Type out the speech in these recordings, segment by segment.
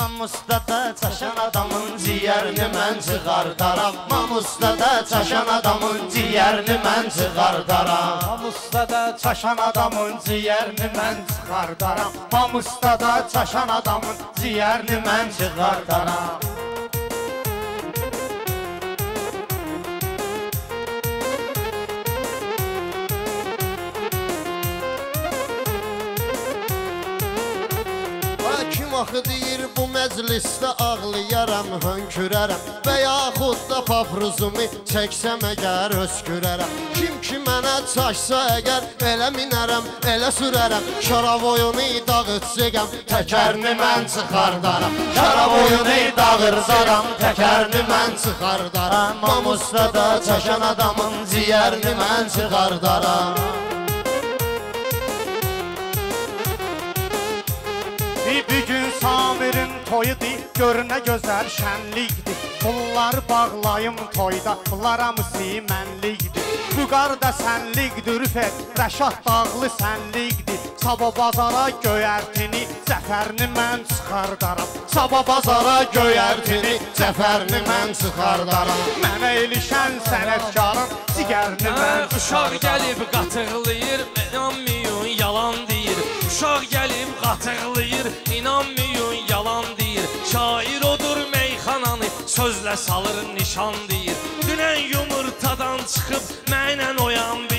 Mamustada çaşan adamın ciyərini mən çıxardaram Mamustada çaşan adamın ciyərini mən çıxardaram Mamustada çaşan adamın ciyərini mən çıxardaram Mamustada çaşan adamın ciyərini mən çıxardaram Kim axı deyir bu məclisdə ağlayaram, hönkürərəm Və yaxud da papruzumu çəksəm əgər öskürərəm. Kim ki mənə çaşsa əgər elə minərəm, elə sürərəm. Şarab oyunu dağıtacaqam, təkərini mən çıxardaram. Şarab oyunu dağırdaram, təkərini mən çıxardaram. Mamustada çaşan adamın ciyərini mən çıxardaram toyudur, gör nə gözəl şənlikdir. Bunları bağlayım toyda, bunlara müsimənlikdir Bu qarda sənlikdir, rüfət, Rəşad dağlı sənlikdir. Sabah bazara göyərtini, zəfərini mən çıxardaram Sabah bazara göyərtini, zəfərini mən çıxardaram Mənə ilişən sənətkarın cigərini mən Uşaq gəlib qatığlayır, inanmıyın, yalan deyir. Uşaq gəlib qatığlayır, inanmıyın, sözlə salır nişan deyir. Dünən yumurtadan çıxıb mənlə oyan bir yan deyir.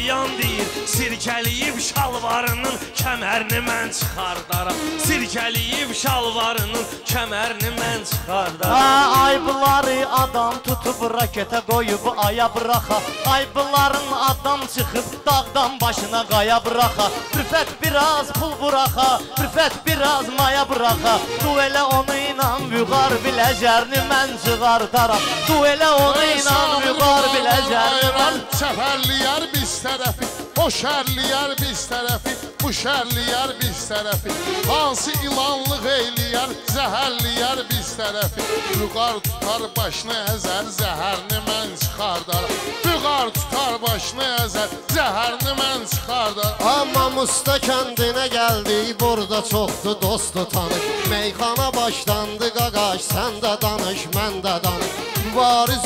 Sirkəliyib şalvarının kəmərini mən çıxardaram. Sirkəliyib şalvarının kəmərini mən çıxardaram. Ha, ayıbları adam tutub raketə qoyub aya buraxa. Ayıbların adam çıxıb dağdan başına qaya buraxa. Rüfət biraz pul buraxa, rüfət biraz maya buraxa. Du elə onu inan vüqar biləcərini mən çıxardaram Du elə onu inan vüqar biləcərini mən Səfərliyər biz tərəfi, o şərliyər biz tərəfi, bu şərliyər biz tərəfi. Hansı ilanlıq eyləyər, zəhərliyər biz tərəfi. Vüqar tutar başını əzər, zəhərini mən çıxardaram. Vüqar tutar başını əzər, zəhərini mən çıxardaram. Amma Musta kəndinə gəldik, burada çoxdur dostu tanış. Meyxana başlandı qaqaş, sən də danış, mən də danış. Variz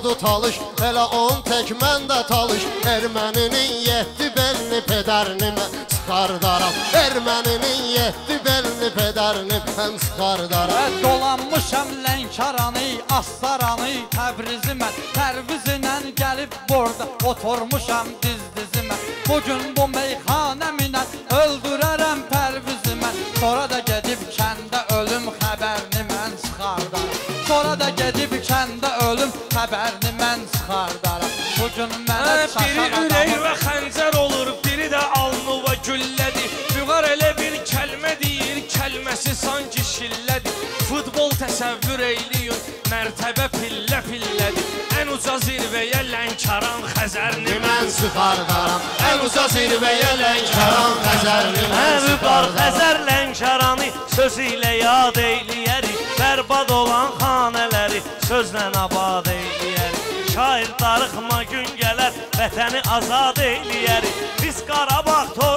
olubdu talış, elə on tək mən də talış. Erməninin yetdi belli pedərini mən çıxardaram. Erməninin yetdi belli pedərini mən çıxardaram. Və dolanmışam Lənkəranı, Astaranı, Təbrizi mən Pərvizlə gəlib burada oturmuşam diz dizimə Bu gün bu meyxanəminə öldürərəm mərtəbə pillə pillədir. Ən uca zirvəyə Lənkəran Xəzərini mən çıxardaram. Ən uca zirvəyə mən Hə, vüqar çıxardaram. Xəzər Lənkəranı sözü ilə yad eyləyərik Bərbad olan xanələri sözlə abad eyləyərik Şair darıxma gün gələr, vətəni azad eyləyərik Biz Qarabağ torpağını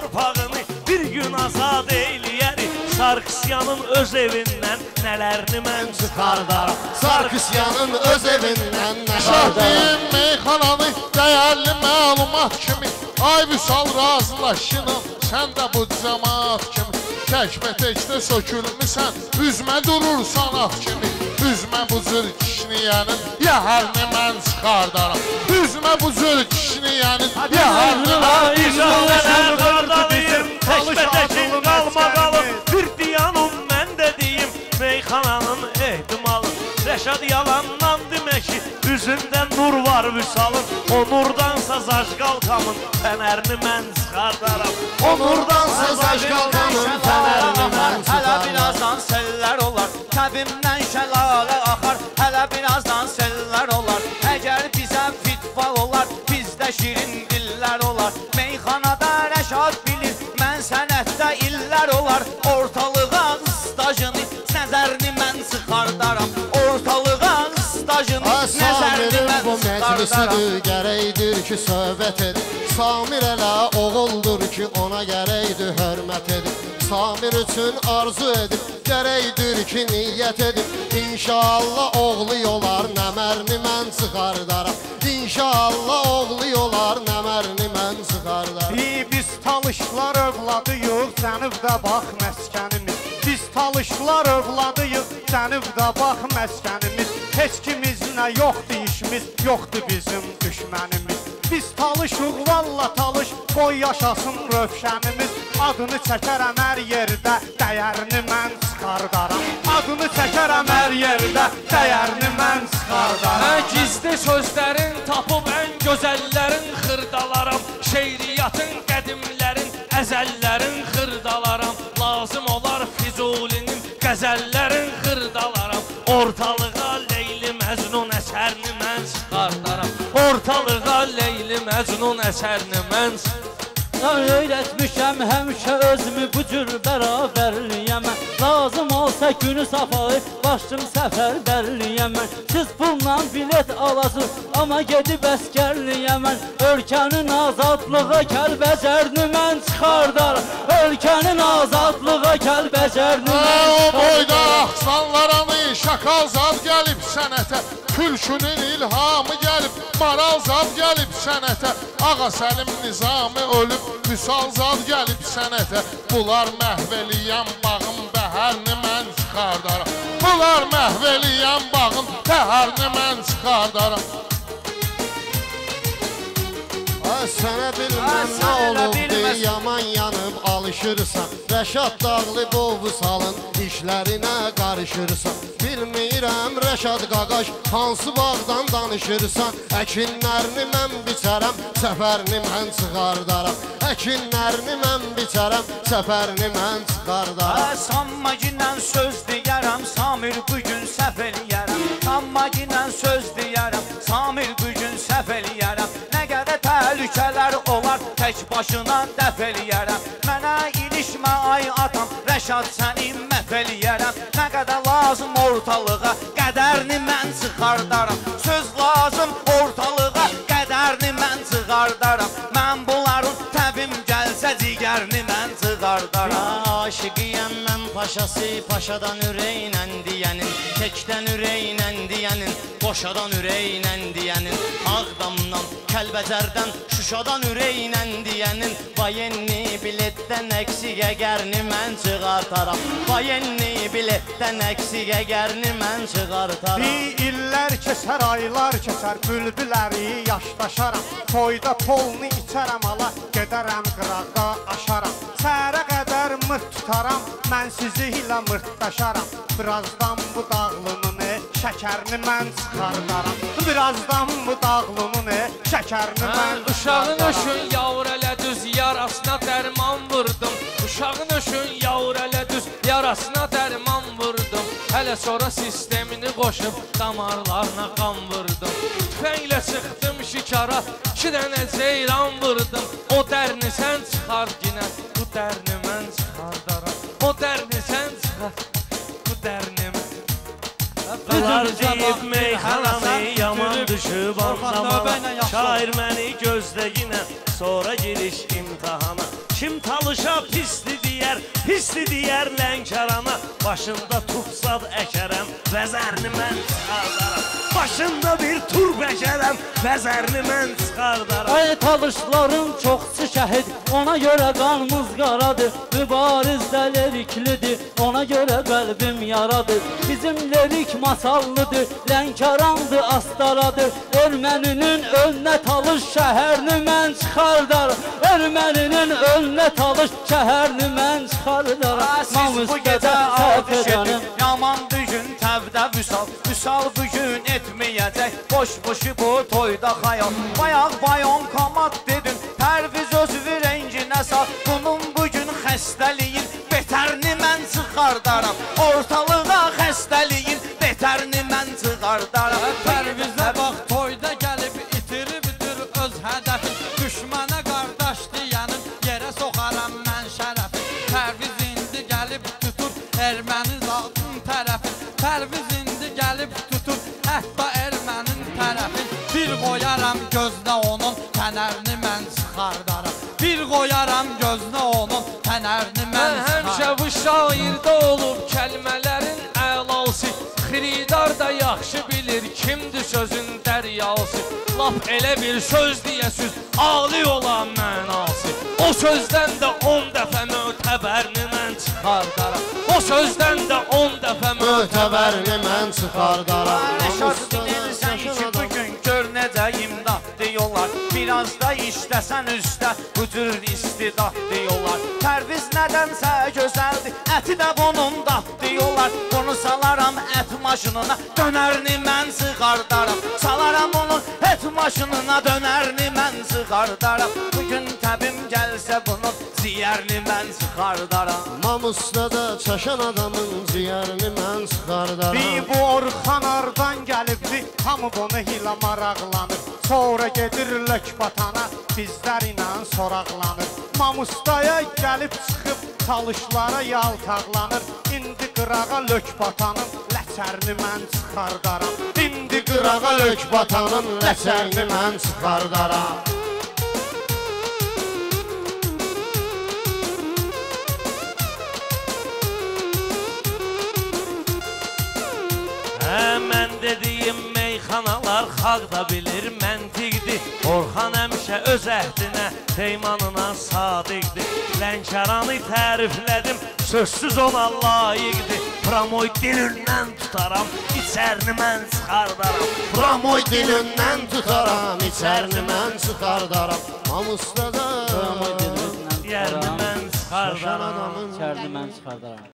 Sarkisyanın öz evindən nələrini mən çıxardaram Sarkisyanın öz evindən nə Şahdiyim meyxananı dəyərli məlumat kimi Ay Vüsal razılaşınım sən də bu cəmaat kimi. Təkbə-təkdə sökülmüsən, üzmə durursan at kimi. Üzmə bu cür kişniyənin yəhərini mən çıxardaram. Üzmə bu cür kişniyənin yəhərini mən İnşallah qardalayım, təkbə-təkin qalma qalım Rəşad yalandan demək ki, üzündə nur var vüsalın. O nurdansa zaş qalxamın fənərini mən çıxardaram. O nurdansa zaş qalxamın fənərini mən Hələ çıxardaram. birazdan sellər olar Təbimdən şəlalə axar. Hələ birazdan sellər olar. Əgər bizə fitbal olar Bizdə şirin dillər olar. Meyxanada rəşad bilir Mən sənətdə illər olar. Ortalığa stajını Nəzərini mən çıxardaram məclisidir, gərəkdir ki, söhbət edir. Samir elə oğuldur ki, ona gərəkdir hörmət edir. Samir üçün arzu edib Gərəkdir ki niyyət edib. İnşallah oğlu yolar Nəmərini mən çıxardaram İnşallah oğlu yolar Nəmərini mən çıxardaram Biz talışlar övladıyıq, cənubda bax məskənimiz. Biz talışlar övladıyıq, cənubda bax məskənimiz. Heç kimizlə yoxdur işimiz, yoxdur bizim düşmənimiz. Biz talışıq, valla talış, qoy yaşasın rövşənimiz. Adını çəkərəm hər yerdə, dəyərini mən çıxardaram. Adını çəkərəm hər yerdə, dəyərini mən çıxardaram. Hə gizli sözlərin tapıb ən gözəllərin xırdalaram. Şeiriyyatın qədimlərin əzəllərin xırdalaram. Lazım olar Füzulinin qəzəllərin xırdalaram. Ortalığa Ortalığa Leyli Məcnun əsərini mən Öyrətmişəm həmişə özümü bu cür bərabərliyəmən Lazım olsa günü safağı başım səfərbərliyəmən Siz pulla bilet alasınız amma gedib əskərliyəmən Ölkənin azadlığa kəlbəcərini mən çıxardaram Ölkənin azadlığa kəlbəcərini mən o çıxardaram axsanlaranı şakal zad gəlib sənətə Külkünün ilhamı gəlib, maral zad gəlib sənətə Ağa Səlim nizamı ölüb, Vüsal zad gəlib sənətə Bunlar məhv eləyən bağın bəhərini mən çıxardaram Bunlar məhv eləyən bağın bəhərini mən çıxardaram Ay sənə bilməm nə olub Yaman yanıb alışırsan Rəşad dağlı bovu salın işlərinə qarışırsan Bilmirəm Rəşad qaqaş hansı bağdan danışırsan Əkinlərini mən biçərəm, səfərini mən çıxardaram Əkinlərini mən biçərəm, səfərini mən çıxardaram Sanma ginən söz deyərəm, Samir bu gün səhv eləyərəm. Sanma ginən söz deyərəm, Samir bu gün səhv eləyərəm. Nə qədər təhlükələr olar, tək başına dəf eləyərəm. Ay atam, Rəşad səni məhv eləyərəm. Nə qədər lazım ortalığa, qədərini mən çıxardaram. Söz lazım ortalığa, qədərini mən çıxardaram. Mən bunların təbim gəlsə cigərini mən çıxardaram. Aşıqıyam mən paşası, paşadan ürəklə deyənin Təkdən ürəklə deyənin, boşadan ürəklə deyənin Ağdamdan, Kəlbəcərdən, Şuşadan ürəklə deyənin Vayenni biletdən əksik əgərini mən çıxartaram Vayenni biletdən əksik əgərini mən çıxartaram Bir illər keçər, aylar keçər, bülbüləri yaşdaşaram Toyda polnu içərəm ala, gedərəm qıraqda aşaram. Səhərə qədər mırt tutaram, mən sizi ilə mırtdaşaram Birazdan bu dağlının şəkərini mən çıxardaram. Birazdan bu dağlının e, şəkərini mən Mən uşağın çıxardaram. öşün yavur elə düz yarasına dərman vurdum. Uşağın öşün yavur elə düz yarasına dərman vurdum. Hələ sonra sistemini qoşub damarlarına qan vurdum. Tüfənglə çıxdım şikara, iki dənə ceyran vurdum. O dərni sən çıxar ginə, bu dərni mən çıxardaram. O dərni sən çıxar, bu dərni mən Üzümüzə deyib meyxanamı yaman düşüb yaxşı Şair məni gözlə yenə sonra giriş imtihana. Kim talışa pisli deyər, pisli deyər Lənkərana Başında tufsad əkərəm, vəzərini mən turb əkərəm, vəzərini mən çıxardaram. Ay talışların çoxsu şəhid Ona görə qanımız qaradır. Mübarizdə leriklidir Ona görə qəlbim yaradır. Bizim lerik masallıdır Lənkərandır, astaradır. Erməninin önünə talış şəhərini mən çıxardaram. Erməninin önünə talış şəhərini mən çıxardaram. Siz bu gecə alqış edin Yaman düzün təvdə vüsal Vüsal bugün etməyəcək. Boş-boşu bu toyda xayal. Bayaq bayon kamat dedin Pərviz özü rənginə sal. Bunun bugün xəstəliyin Betərini mən çıxardaram. Ortalığa xəstəliyin Betərini mən çıxardaram. Pərvizə gözdə onun fənərini mən çıxardaram. Bir qoyaram gözdə onun fənərini mən Mən həmişə şairdə olub kəlmələrin əlası Xiridar da yaxşı bilir kimdir sözün dəryası. Lap elə bir söz deyəsiz ali olan mənası. O sözdən də 10 dəfə mötəbərini mən çıxardaram. O sözdən də 10 dəfə Mötəbərini mən çıxardaram. Şad bilirsən ki bugün gör necə imdad diyorlar Biraz da işləsən üstə bu cür istidad diyorlar Pərviz nədənsə gözəldir əti də bunun dad diyorlar Bunu salaram ət maşınına dönərini mən çıxardaram Salaram onun ət maşınına dönərini mən çıxardaram Bugün təbim gəlsə bunun ziyərini mən çıxardaram Mamusda da çaşan adamın ciyərini mən çıxardaram Bir bu Orxan hardan gəlibdi, hamı bunu hilə maraqlanır. Sonra gedir lök batana, bizlər ilə soraqlanır. Mamustaya gəlib çıxıb talışlara yaltaqlanır. İndi qırağa lök batanın ləçərini mən çıxardaram. İndi qırağa lök batanın ləçərini mən çıxardaram. Hə, mən dediyim meyxanalar xalq da bilir məntiqdir Orxan həmişə öz əhdinə, peymanına sadiqdir. Lənkəranı təriflədim, sözsüz ona layiqdir. Pramoy dilindən tutaram, içərini mən çıxardaram. Pramoy dilindən tutaram, içərini mən çıxardaram. Mamusda da Yerini mən çıxardaram. İçərini mən çıxardaram.